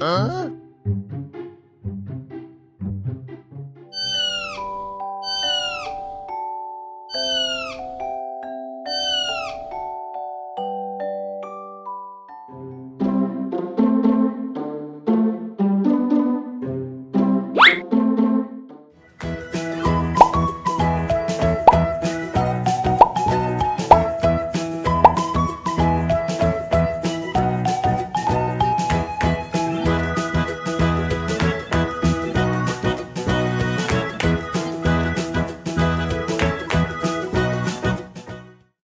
嗯。